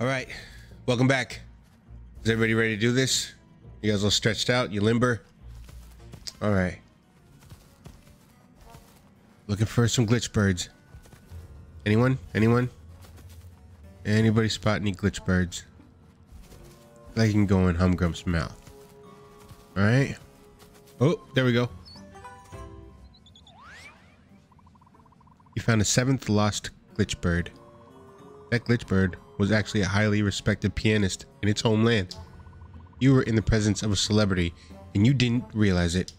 All right, welcome back. Is everybody ready to do this? You guys all stretched out? You limber? All right. Looking for some glitch birds. Anyone? Anyone? Anybody spot any glitch birds? They can go in Humgrump's mouth. All right. Oh, there we go. You found a seventh lost glitch bird. That glitch bird was actually a highly respected pianist in its homeland. You were in the presence of a celebrity and you didn't realize it.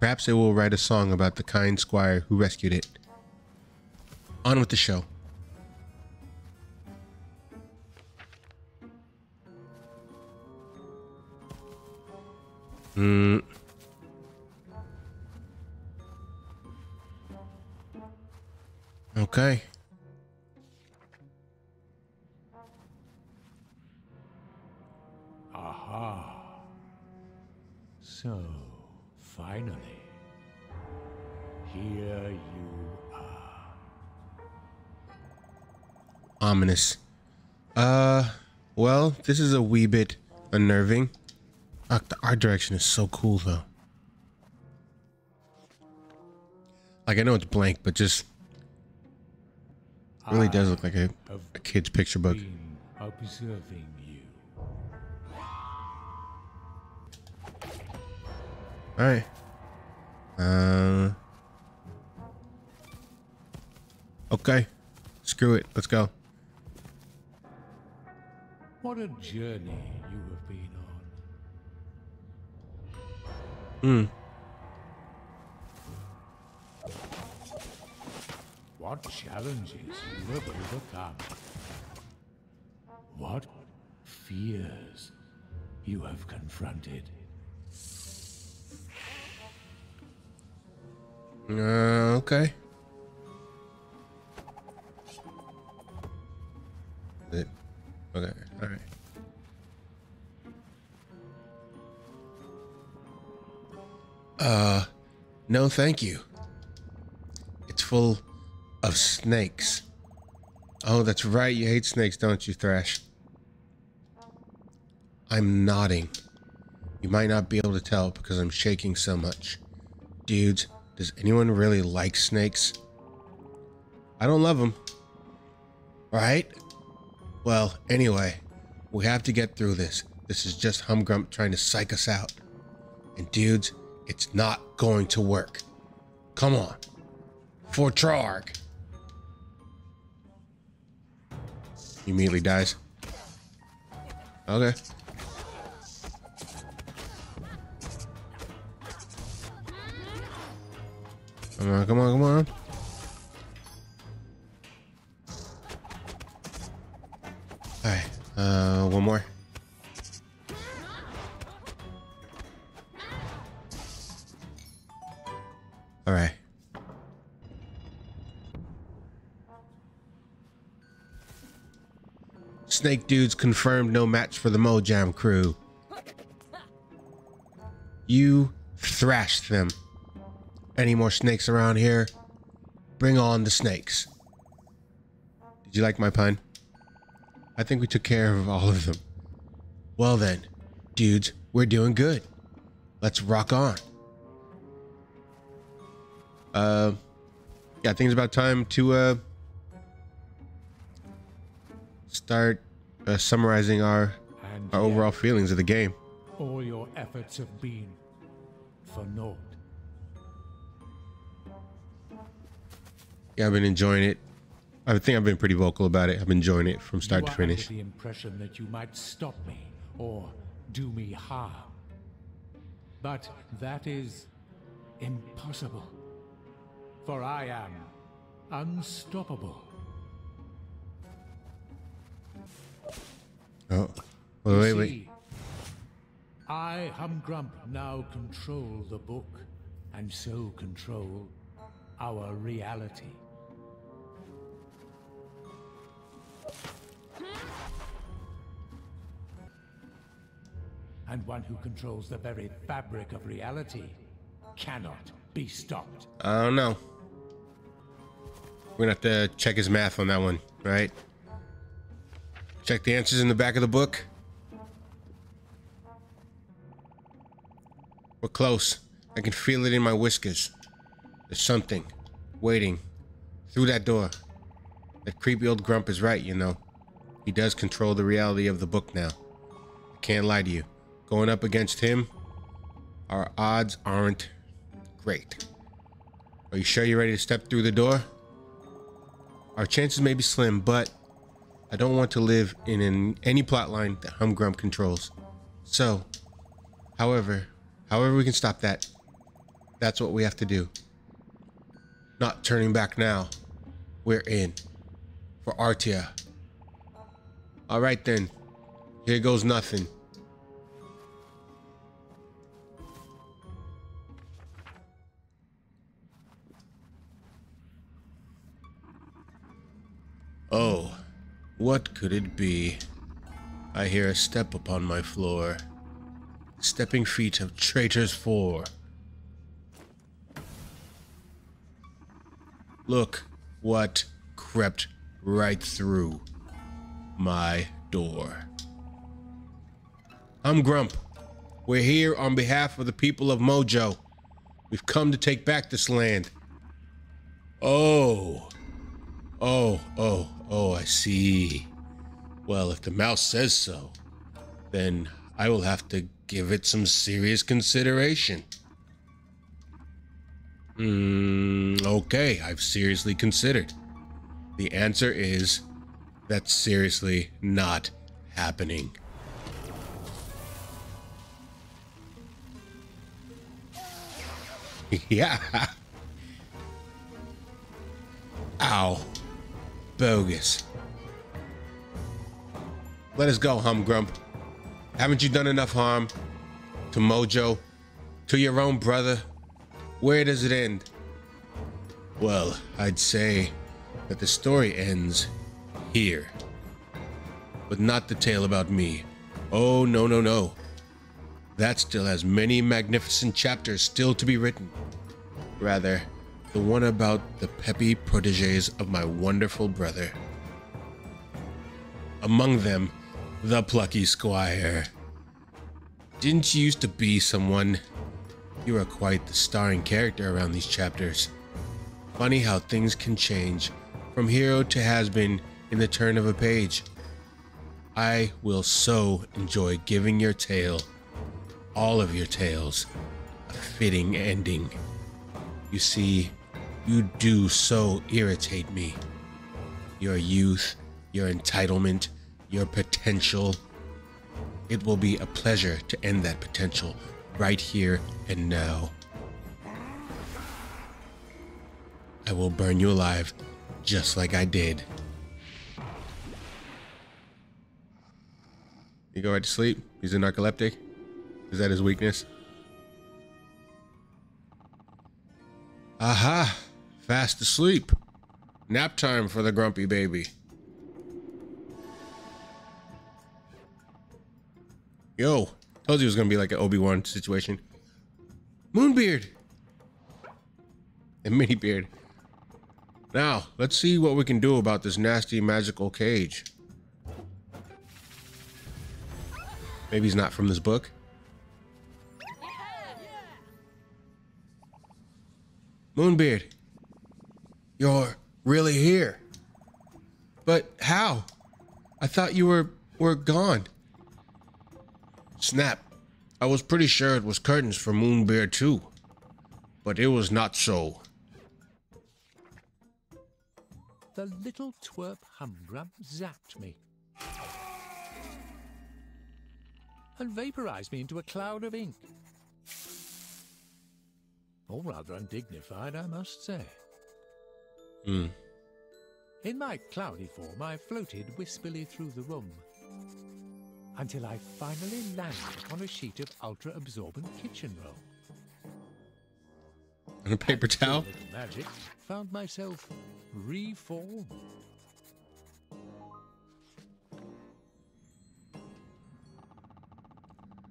Perhaps it will write a song about the kind squire who rescued it. On with the show. Hmm. Okay. Aha. So, finally, here you are. Ominous. Uh, well, this is a wee bit unnerving. Uh, the art direction is so cool, though. Like, I know it's blank, but just really does look like a, a kid's picture book. observing you. All right. Uh. Okay. Screw it. Let's go. What a journey you have been on. Hmm. What challenges you have overcome. What fears you have confronted. Uh, okay. Okay. All right. Uh, no, thank you. It's full of snakes. Oh, that's right. You hate snakes, don't you, Thrash? I'm nodding. You might not be able to tell because I'm shaking so much. Dudes, does anyone really like snakes? I don't love them. Right? Well, anyway, we have to get through this. This is just Humgrump trying to psych us out. And dudes, it's not going to work. Come on. For Trarg. He immediately dies. Okay. Come on, come on, come on. Alright, uh, one more. Alright. Snake dudes confirmed no match for the Mojam crew. You thrashed them. Any more snakes around here? Bring on the snakes. Did you like my pun? I think we took care of all of them. Well then, dudes, we're doing good. Let's rock on. Uh, yeah, I think it's about time to uh start uh, summarizing our And our overall feelings of the game. all your efforts have been for naught. Yeah, I've been enjoying it. I think I've been pretty vocal about it. I've been enjoying it from start you to finish. the impression that you might stop me or do me harm. But that is impossible. For I am unstoppable. Oh, wait, wait, wait. See, I, Humgrump, now control the book, and so control our reality. And one who controls the very fabric of reality cannot be stopped. I don't know. We're gonna have to check his math on that one, right? Check the answers in the back of the book. We're close. I can feel it in my whiskers. There's something waiting through that door. That creepy old grump is right, you know. He does control the reality of the book now. I can't lie to you. Going up against him, our odds aren't great. Are you sure you're ready to step through the door? Our chances may be slim, but I don't want to live in an, any plotline that Humgrump controls. So, however, however we can stop that, that's what we have to do. Not turning back now. We're in. For Artia. Alright then. Here goes nothing. Oh, what could it be? I hear a step upon my floor. Stepping feet of traitors four. Look what crept right through my door. I'm Grump. We're here on behalf of the people of Mojo. We've come to take back this land. Oh. Oh, oh, oh, I see. Well, if the mouse says so, then I will have to give it some serious consideration. Hmm, okay, I've seriously considered. The answer is that's seriously not happening. yeah. Ow. Bogus. Let us go, Humgrump. Haven't you done enough harm to Mojo, to your own brother? Where does it end? Well, I'd say that the story ends here. But not the tale about me. Oh, no, no, no. That still has many magnificent chapters still to be written. Rather, the one about the peppy proteges of my wonderful brother. Among them, the plucky squire. Didn't you used to be someone? You are quite the starring character around these chapters. Funny how things can change from hero to has been in the turn of a page. I will so enjoy giving your tale, all of your tales, a fitting ending. You see, you do so irritate me. Your youth, your entitlement, your potential. It will be a pleasure to end that potential right here and now. I will burn you alive just like I did. You go right to sleep? He's a narcoleptic? Is that his weakness? Aha! Fast asleep. Nap time for the grumpy baby. Yo, told you it was gonna be like an Obi-Wan situation. Moonbeard! And Mini Beard. Now, let's see what we can do about this nasty magical cage. Maybe he's not from this book. Moonbeard, you're really here. But how? I thought you were were gone. Snap. I was pretty sure it was curtains for Moonbeard too. But it was not so. The little twerp humgrump zapped me. And vaporized me into a cloud of ink. All rather undignified, I must say. Hmm. In my cloudy form, I floated wispily through the room until I finally landed on a sheet of ultra absorbent kitchen roll. And a paper towel? Magic, found myself reformed.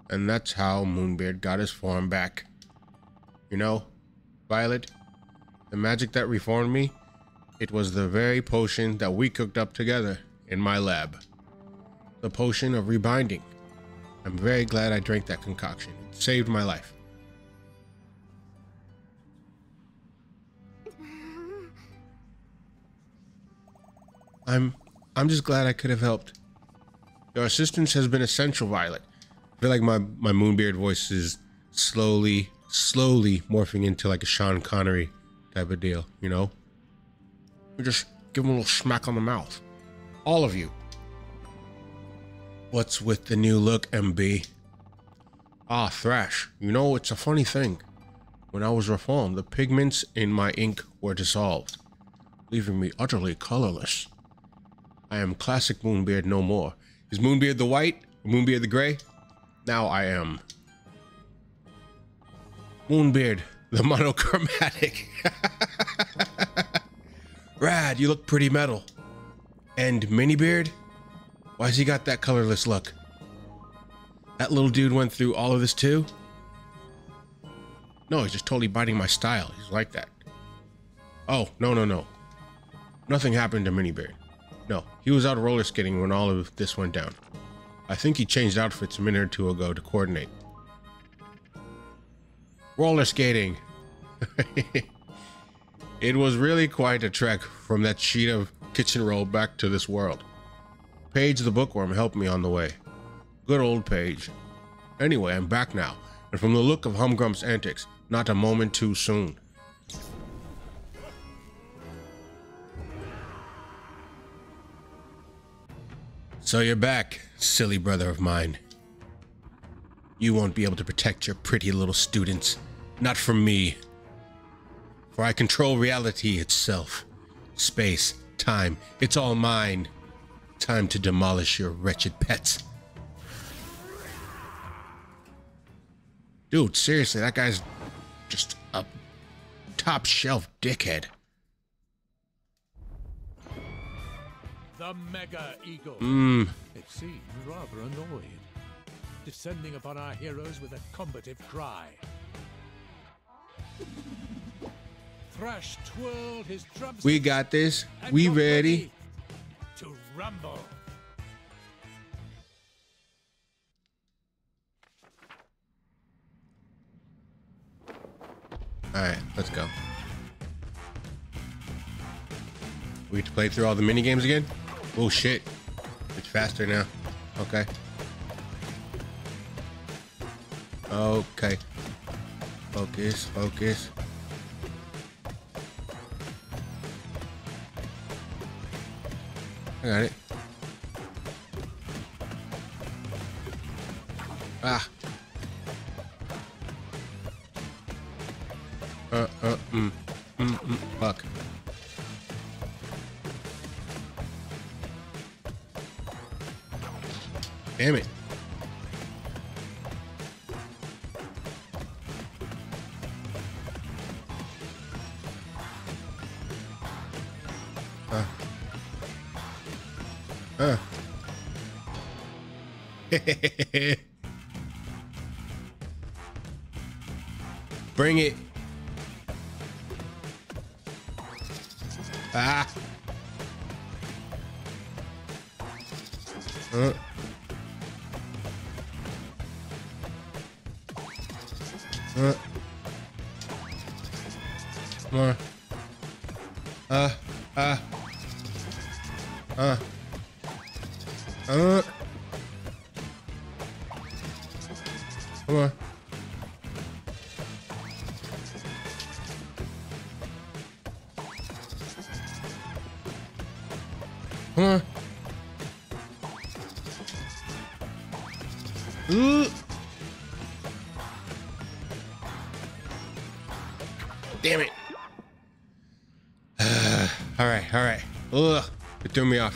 And that's how Moonbeard got his form back. You know, Violet, the magic that reformed me, it was the very potion that we cooked up together in my lab. the potion of rebinding. I'm very glad I drank that concoction. It saved my life. I'm I'm just glad I could have helped. Your assistance has been essential, Violet. I feel like my, my Moonbeard voice is slowly, slowly morphing into like a Sean Connery type of deal, you know? Just give him a little smack on the mouth. All of you. What's with the new look, MB? Ah, Thrash, you know, it's a funny thing. When I was reformed, the pigments in my ink were dissolved, leaving me utterly colorless. I am classic Moonbeard no more. Is Moonbeard the white? Moonbeard the gray? Now I am. Moonbeard, the monochromatic. Rad, you look pretty metal. And Minibeard? Why's he got that colorless look? That little dude went through all of this too? No, he's just totally biting my style. He's like that. Oh, no, no, no. Nothing happened to Minibeard. No, he was out roller skating when all of this went down. I think he changed outfits a minute or two ago to coordinate. Roller skating. it was really quite a trek from that sheet of kitchen roll back to this world. Paige the bookworm helped me on the way. Good old Paige. Anyway, I'm back now, and from the look of Humgrump's antics, not a moment too soon. So you're back, silly brother of mine. You won't be able to protect your pretty little students. Not from me. For I control reality itself. Space, time, it's all mine. Time to demolish your wretched pets. Dude, seriously, that guy's just a top shelf dickhead. The Mega Eagle. Mmm. It seemed rather annoyed, descending upon our heroes with a combative cry. We got this. We ready. to rumble. Alright, let's go. We get to play through all the mini games again? Oh shit. It's faster now. Okay. Okay. Focus, focus. I got it. Ah. Uh, uh, mm, mm, mm, fuck. Damn it. Bring it.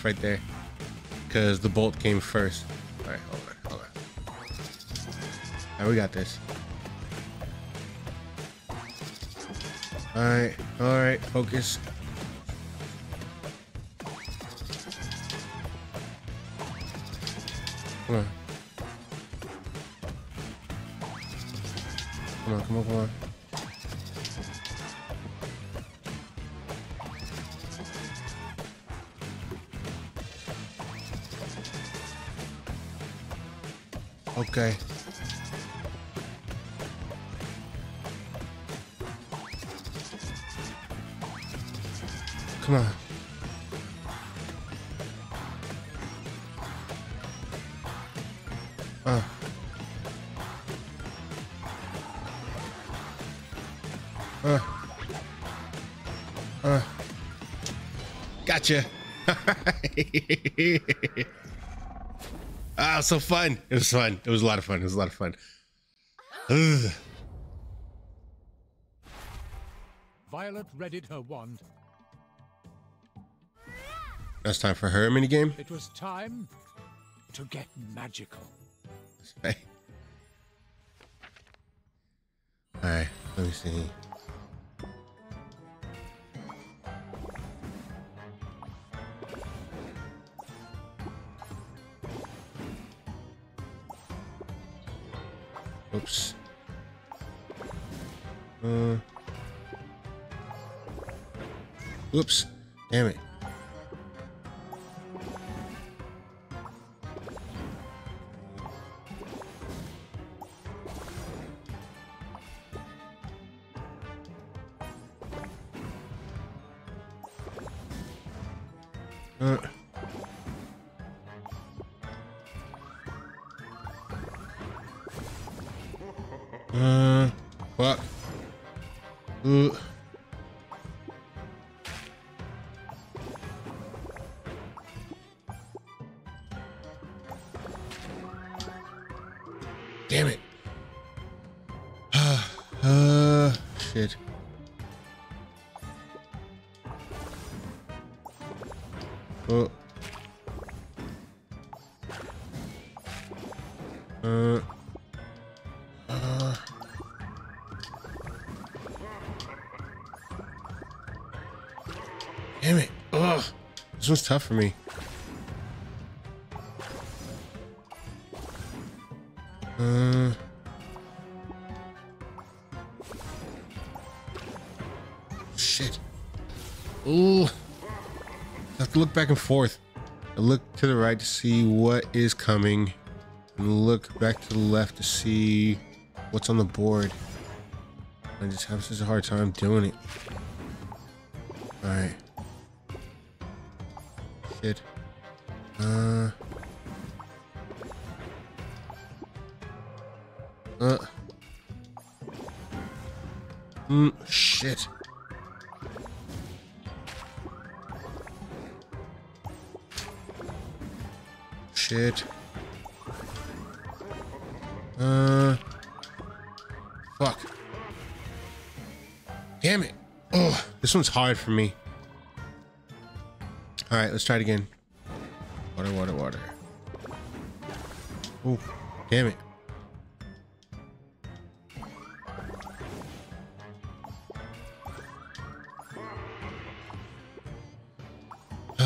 Right there. Because the bolt came first. All right, hold on, hold on. All right, we got this. All right, all right, focus. Come on. Come on, come on, come on. Okay. Come on. Uh. Uh. Uh. Gotcha. ah, so fun. It was fun. It was a lot of fun. It was a lot of fun. Ugh. Violet readied her wand. It's time for her minigame. It was time to get magical. Alright, let me see. Oops. Damn it. Damn it. Ugh. This one's tough for me. Uh. Shit. Ooh. I have to look back and forth. I look to the right to see what is coming, and look back to the left to see what's on the board. I just have such a hard time doing it. Alright. Shit. Uh. Uh. Mm, shit. Shit. Uh. Fuck. Damn it. Oh, this one's hard for me. All right, let's try it again. Water, water, water. Oh, damn it. All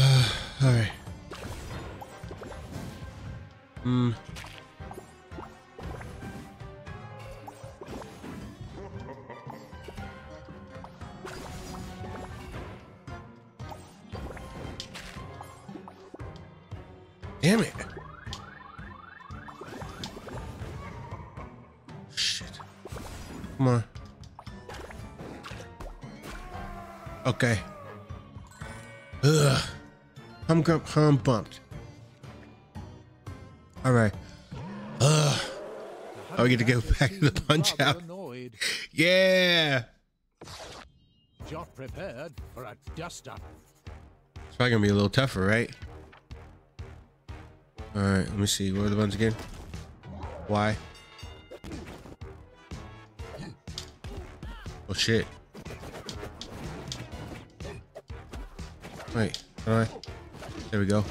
right. Hmm. Okay. Ugh. I'm, I'm bumped. All right. Ugh. Oh, we get to go back to the punch out. Annoyed. Yeah. Jot prepared for a dust-up. It's probably gonna be a little tougher, right? All right. Let me see. What are the buttons again? Why? Oh shit. All right. There we go.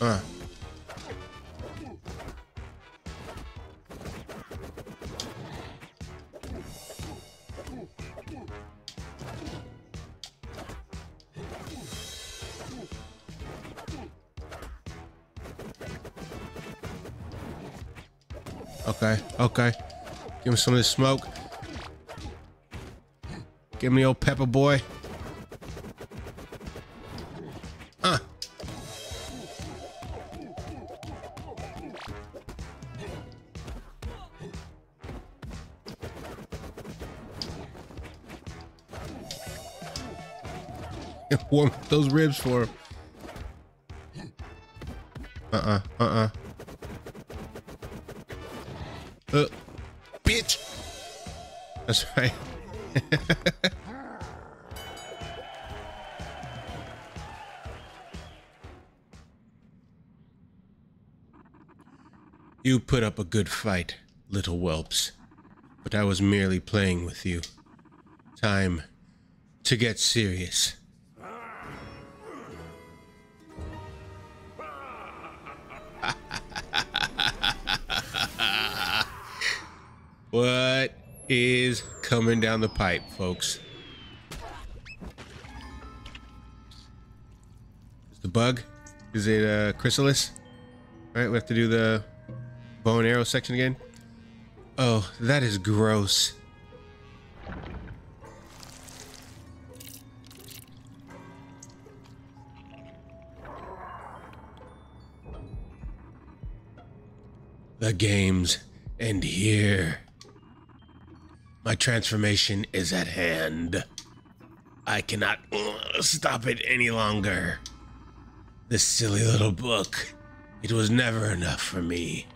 Uh. Okay, okay. Give him some of this smoke. Give me old pepper boy. Uh. Warm those ribs for him. Uh-uh, uh-uh. That's right. you put up a good fight, little whelps, but I was merely playing with you. Time to get serious. Is coming down the pipe, folks? Is the bug? Is it a chrysalis? All right, we have to do the bow and arrow section again. Oh, that is gross. The games end here. My transformation is at hand. I cannot uh, stop it any longer. This silly little book. It was never enough for me.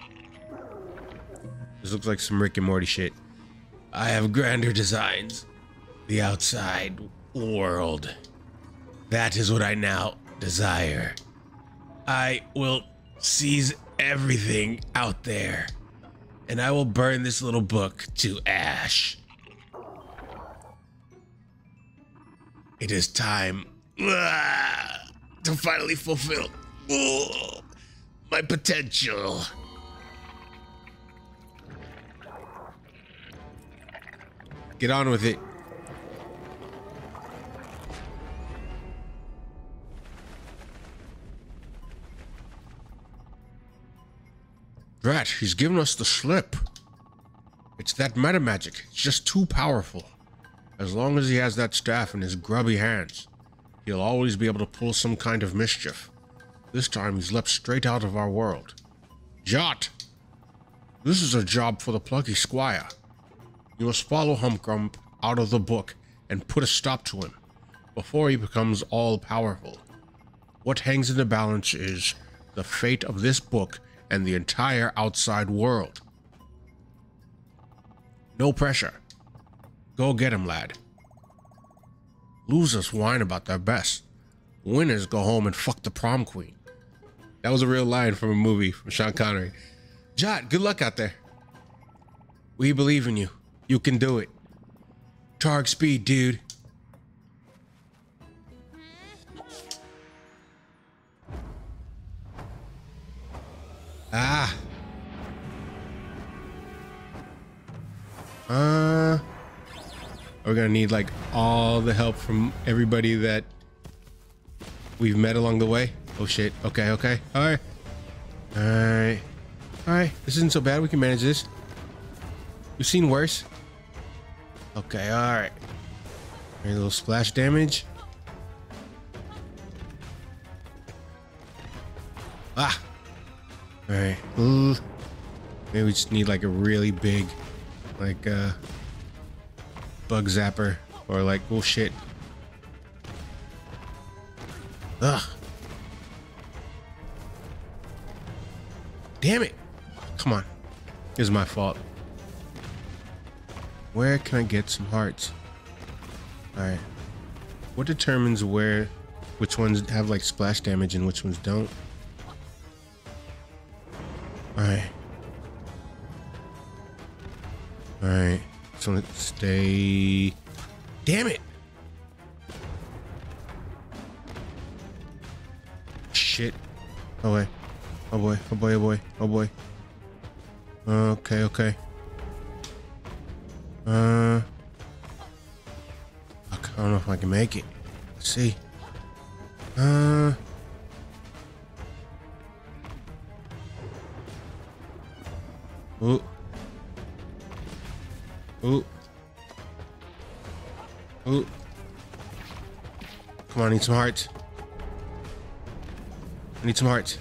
This looks like some Rick and Morty shit. I have grander designs. The outside world. That is what I now desire. I will seize everything out there, and I will burn this little book to ash. It is time ah, to finally fulfill oh, my potential. Get on with it. Drat, he's given us the slip. It's that meta magic. It's just too powerful. As long as he has that staff in his grubby hands, he'll always be able to pull some kind of mischief. This time he's leapt straight out of our world. Jot! This is a job for the plucky squire. You must follow Humgrump out of the book and put a stop to him before he becomes all powerful. What hangs in the balance is the fate of this book and the entire outside world. No pressure. Go get him, lad. Losers whine about their best. Winners go home and fuck the prom queen. That was a real line from a movie from Sean Connery. Jot, good luck out there. We believe in you. You can do it. Targ speed, dude. Ah. Uh. We're gonna need like all the help from everybody that we've met along the way. Oh shit. Okay, okay. Alright. Alright. Alright. This isn't so bad. We can manage this. We've seen worse. Okay, alright. A little splash damage. Ah! Alright. Maybe we just need like a really big, like, uh, bug zapper. Or like, oh shit. Ugh. Damn it. Come on. Is my fault. Where can I get some hearts? Alright. What determines where, which ones have like splash damage and which ones don't? Let's stay. Damn it! Shit. Oh boy. Oh boy. Oh boy. Oh boy. Oh boy. Okay, okay. Uh. Fuck, I don't know if I can make it. Let's see. Uh. Come on, I need some hearts. I need some hearts.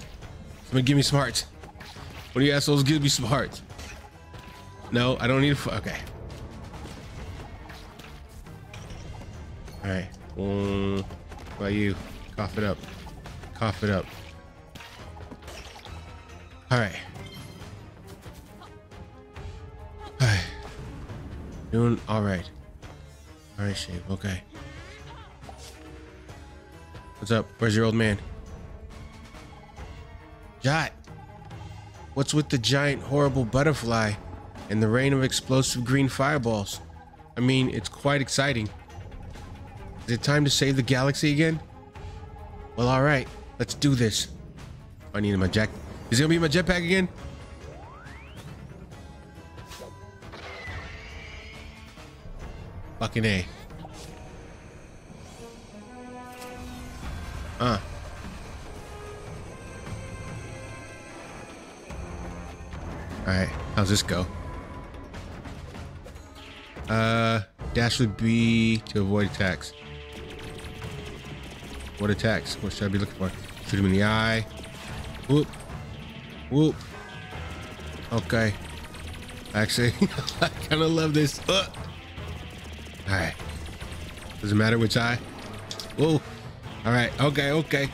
Somebody give me some hearts. What of you assholes give me some hearts. No, I don't need a. Okay. All right. Um, about you? Cough it up. Cough it up. All right. All right. Doing all right. All right, Shave. Okay. What's up? Where's your old man? Jot. What's with the giant, horrible butterfly and the rain of explosive green fireballs? I mean, it's quite exciting. Is it time to save the galaxy again? Well, all right. Let's do this. Oh, I need my jack. Is it gonna be my jetpack again? Fucking A. This go? Uh, dash would be to avoid attacks. What attacks? What should I be looking for? Shoot him in the eye. Whoop. Whoop. Okay. Actually, I kind of love this. Uh. Alright. Doesn't matter which eye. Whoa. Alright, okay, okay.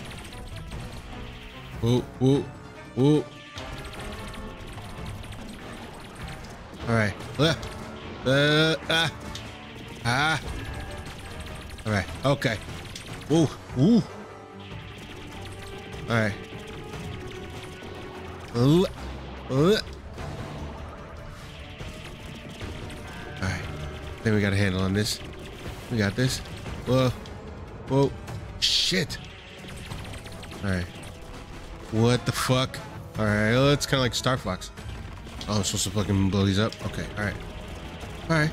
Whoop, whoop, whoop. Alright. Uh, uh, ah. Ah. Alright, okay. Ooh, ooh. Alright. Uh, uh. Alright. I think we got a handle on this. We got this. Whoa. Whoa. Shit. Alright. What the fuck? Alright, well, it's kind of like Star Fox. Oh, I'm supposed to fucking blow these up? Okay, alright. Alright.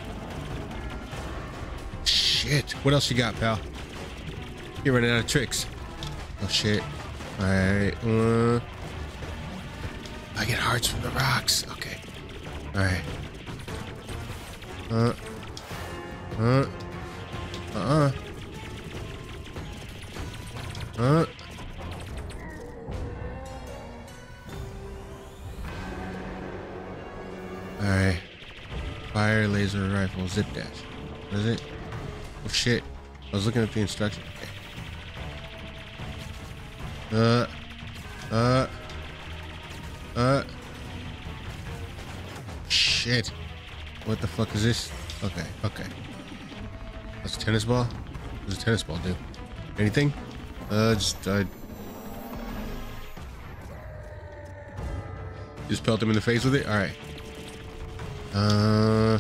Shit. What else you got, pal? You're running out of tricks. Oh, shit. Alright. Uh, I get hearts from the rocks. Okay. Alright. Uh. Uh. Uh-uh. Uh. Alright. Fire laser rifle zip dash. What is it? Oh shit. I was looking at the instructions. Okay. Uh. Uh. Uh. Shit. What the fuck is this? Okay, okay. That's a tennis ball? What does a tennis ball do? Anything? Uh, just, uh... Just pelt him in the face with it? Alright. Uh...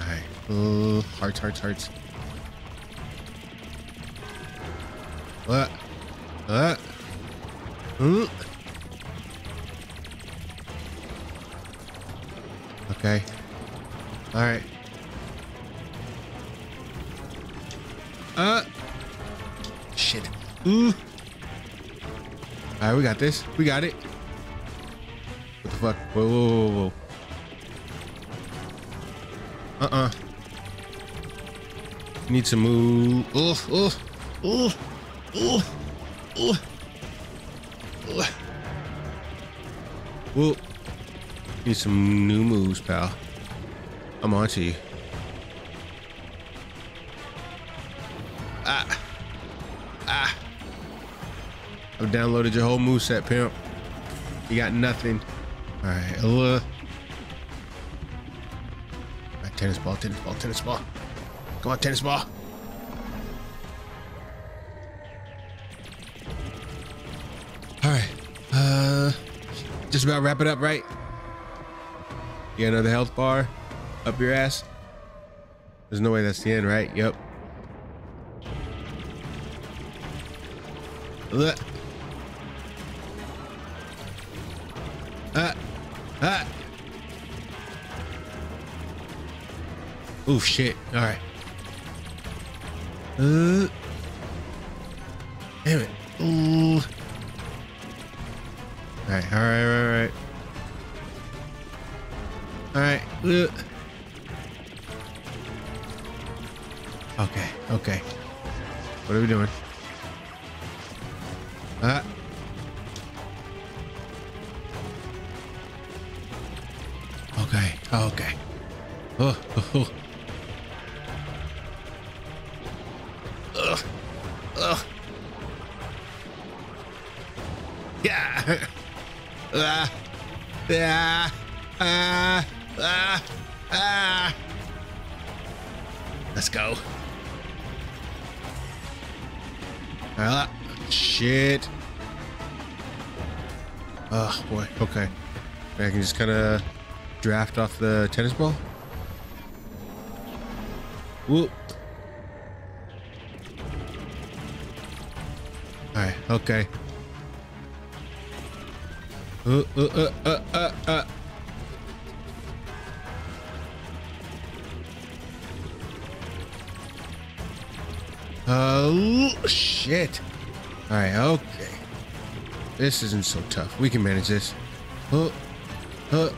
Alright. Oh, hearts, hearts, hearts. What? What? Hmm? Okay. Alright. Uh. Shit. Ooh. Alright, we got this. We got it. What the fuck? Whoa, whoa, whoa, whoa. Need to move. Oh, oh, oh, oh, oh, oh. Whoa. Need some new moves, pal. I'm on to you. Ah. Ah. I've downloaded your whole move set, pimp. You got nothing. All right. Uh. Right, tennis ball, tennis ball, tennis ball. Come on, tennis ball. All right. Uh, just about wrap it up, right? Got another health bar up your ass? There's no way that's the end, right? Yep. Ugh. Ah. Ah. Oh shit. All right. Uh. Damn Ugh. Yeah. Ah. Ah. Ah. Ah. Ah. Let's go. Ah, shit. Oh boy. Okay. I can just kind of draft off the tennis ball. Whoop. All right. Okay. Uh, uh, uh, uh, uh, uh. Oh, shit. All right, okay. This isn't so tough. We can manage this. Oh, uh,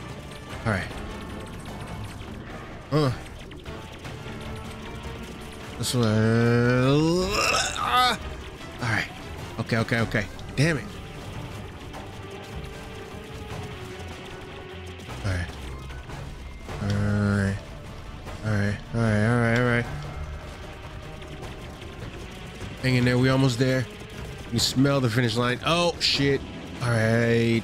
all right. Uh. This one. Okay, okay, okay. Damn it. All right. All right. All right. All right. All right. All right. Hang in there. We almost there. You smell the finish line. Oh shit! All right.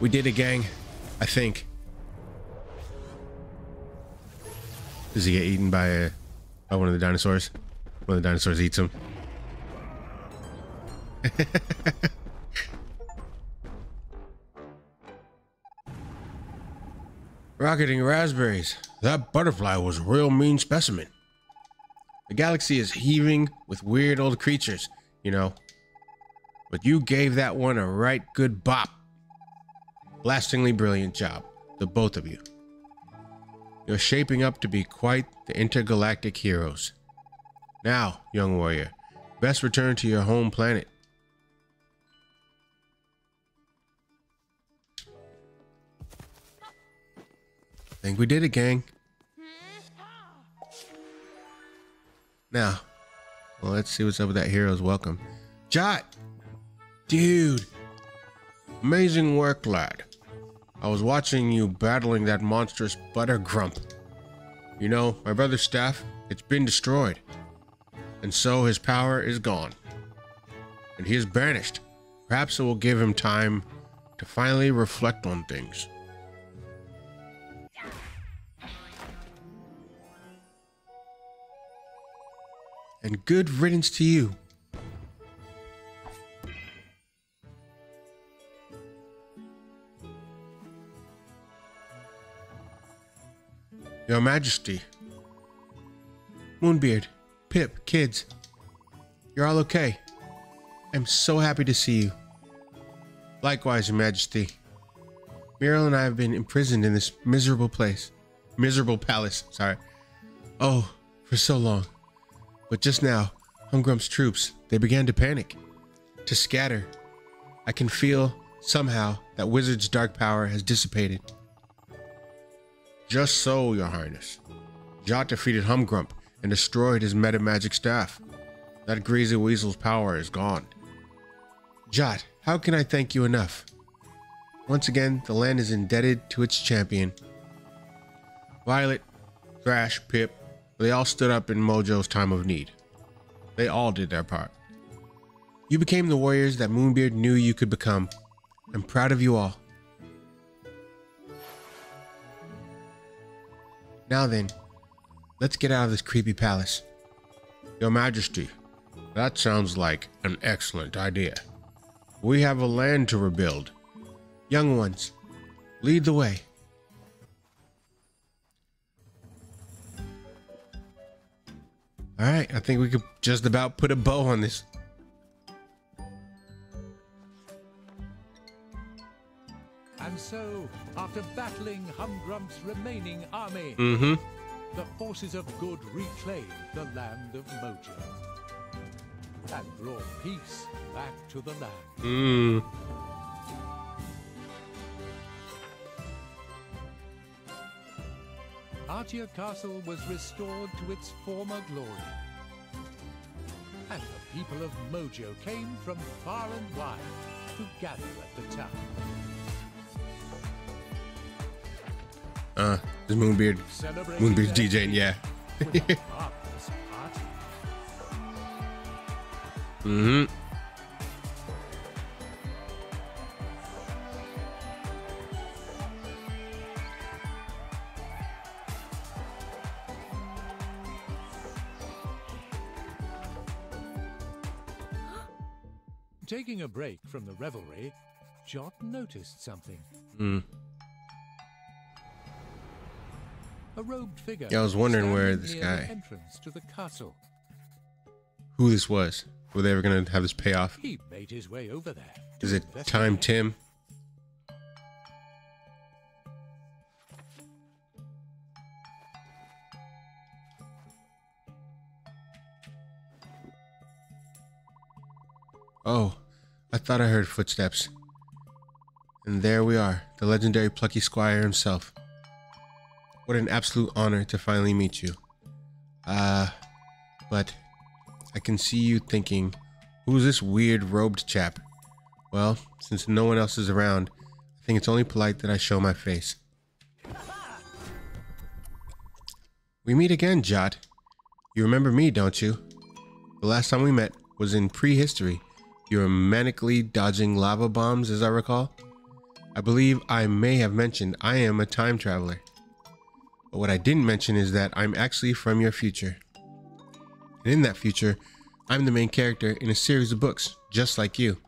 We did it, gang. I think. Does he get eaten by a by one of the dinosaurs? One of the dinosaurs eats him. Rocketing raspberries. That butterfly was a real mean specimen. The galaxy is heaving with weird old creatures, you know. But you gave that one a right good bop. Blastingly brilliant job, the both of you. You're shaping up to be quite the intergalactic heroes. Now, young warrior, best return to your home planet. I think we did it, gang. Now, well, let's see what's up with that hero's welcome. Jot! Dude! Amazing work, lad. I was watching you battling that monstrous butter grump. You know, my brother's staff, it's been destroyed. And so his power is gone. And he is banished. Perhaps it will give him time to finally reflect on things. And good riddance to you. Your Majesty. Moonbeard, Pip, kids. You're all okay. I'm so happy to see you. Likewise, Your Majesty. Muriel and I have been imprisoned in this miserable place. Miserable palace, sorry. Oh, for so long. But just now, Humgrump's troops, they began to panic, to scatter. I can feel, somehow, that Wizard's dark power has dissipated. Just so, Your Highness. Jot defeated Humgrump and destroyed his meta magic staff. That greasy weasel's power is gone. Jot, how can I thank you enough? Once again, the land is indebted to its champion. Violet, Thrash, Pip, they all stood up in Mojo's time of need. They all did their part. You became the warriors that Moonbeard knew you could become. I'm proud of you all. Now then, let's get out of this creepy palace. Your Majesty, that sounds like an excellent idea. We have a land to rebuild. Young ones, lead the way. All right, I think we could just about put a bow on this. And so, after battling Humgrump's remaining army, Mm-hmm. the forces of good reclaimed the land of Mojo and brought peace back to the land. Mmm. Artia Castle was restored to its former glory. And the people of Mojo came from far and wide to gather at the town. Uh, this Moonbeard. Moonbeard's DJing, yeah. with a marvelous party. Mm-hmm. Taking a break from the revelry, Jot noticed something. Mm. A robed figure. Yeah, I was wondering where this guy- entrance to the castle. Who this was? Were they ever gonna have this payoff? He made his way over there. Is it Time. Tim? Oh, I thought I heard footsteps. And there we are, the legendary plucky squire himself. What an absolute honor to finally meet you. Uh, but I can see you thinking, who's this weird robed chap? Well, since no one else is around, I think it's only polite that I show my face. We meet again, Jot. You remember me, don't you? The last time we met was in prehistory. You were manically dodging lava bombs, as I recall. I believe I may have mentioned I am a time traveler. But what I didn't mention is that I'm actually from your future. And in that future, I'm the main character in a series of books, just like you.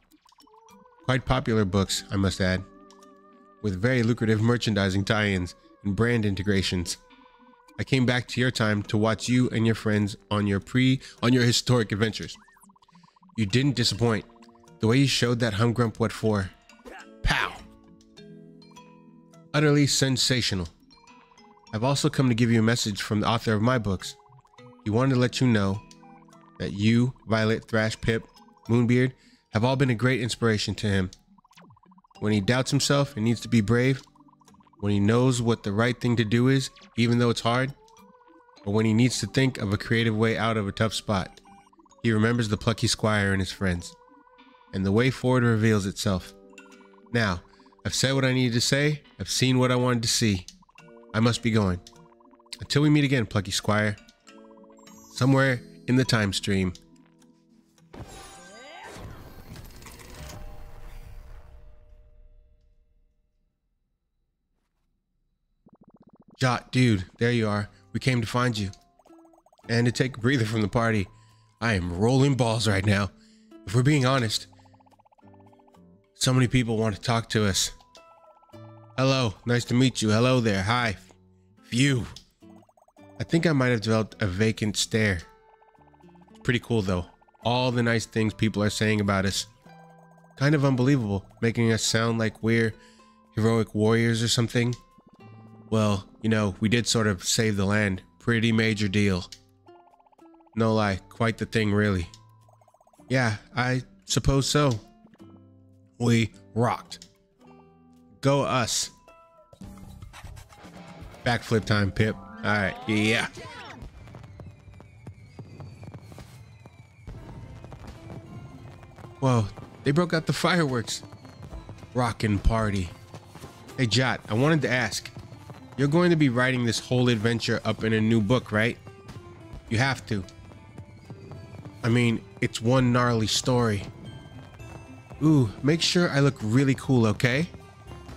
Quite popular books, I must add, with very lucrative merchandising tie ins and brand integrations. I came back to your time to watch you and your friends on your pre on your historic adventures. You didn't disappoint. The way you showed that Humgrump what for. Pow! Utterly sensational. I've also come to give you a message from the author of my books. He wanted to let you know that you, Violet, Thrash, Pip, Moonbeard, have all been a great inspiration to him. When he doubts himself and needs to be brave, when he knows what the right thing to do is, even though it's hard, or when he needs to think of a creative way out of a tough spot, he remembers the plucky squire and his friends, and the way forward reveals itself. Now, I've said what I needed to say, I've seen what I wanted to see. I must be going. Until we meet again, plucky squire. Somewhere in the time stream. Jot, dude, there you are. We came to find you. And to take a breather from the party. I am rolling balls right now. If we're being honest, so many people want to talk to us. Hello, nice to meet you. Hello there. Hi. Phew. I think I might have developed a vacant stare. Pretty cool though. All the nice things people are saying about us. Kind of unbelievable, making us sound like we're heroic warriors or something. Well, you know, we did sort of save the land. Pretty major deal. No lie, quite the thing, really. Yeah, I suppose so. We rocked. Go us. Backflip time, Pip. Alright, yeah. Whoa, they broke out the fireworks. Rockin' party. Hey, Jot, I wanted to ask. You're going to be writing this whole adventure up in a new book, right? You have to. I mean, it's one gnarly story. Ooh, make sure I look really cool, okay?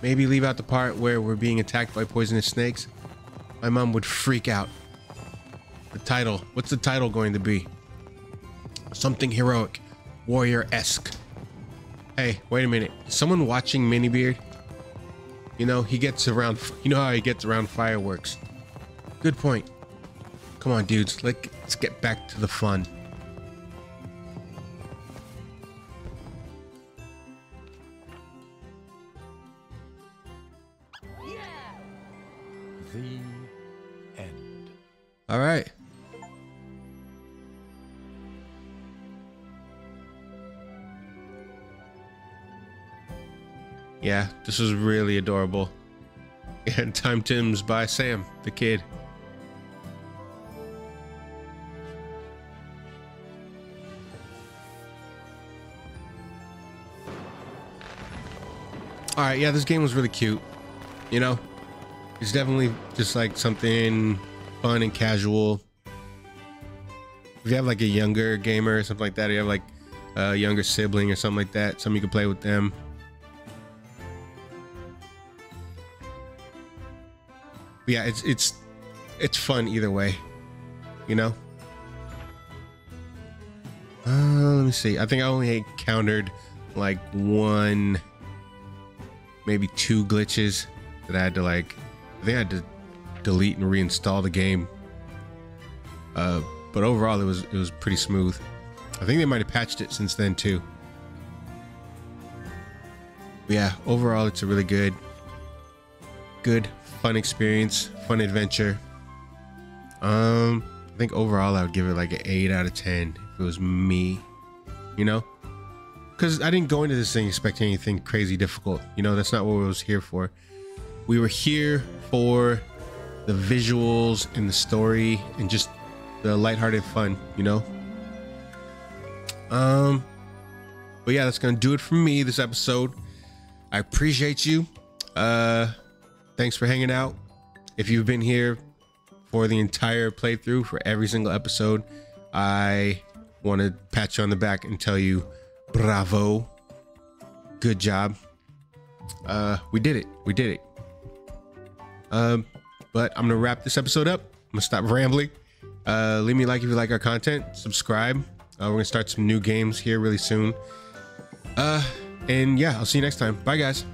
Maybe leave out the part where we're being attacked by poisonous snakes. My mom would freak out. The title. What's the title going to be? Something heroic. Warrior-esque. Hey, wait a minute. Is someone watching Minibeard? You know, he gets around... You know how he gets around fireworks. Good point. Come on, dudes. Let, let's get back to the fun. This was really adorable. And Time Tim's by Sam, the kid. All right, yeah, this game was really cute. You know, it's definitely just like something fun and casual. If you have like a younger gamer or something like that, or you have like a younger sibling or something like that, something you can play with them. But yeah, it's it's it's fun either way, you know. Uh, let me see. I think I only encountered like one maybe two glitches that I had to like I think I had to delete and reinstall the game. Uh, but overall it was it was pretty smooth. I think they might have patched it since then too. Yeah, overall it's a really good good fun experience, fun adventure. Um I think overall I would give it like an 8 out of 10 if it was me. You know? because I didn't go into this thing expecting anything crazy difficult. You know, that's not what we was here for. We were here for the visuals and the story and just the lighthearted fun, you know. Um, but yeah, that's gonna do it for me this episode. I appreciate you. Uh, thanks for hanging out. If you've been here for the entire playthrough for every single episode, I want to pat you on the back and tell you Bravo. Good job. Uh, we did it. We did it. Um, but I'm gonna wrap this episode up. I'm gonna stop rambling. Uh, leave me a like if you like our content. Subscribe. Uh, we're gonna start some new games here really soon. Uh, and yeah, I'll see you next time. Bye, guys.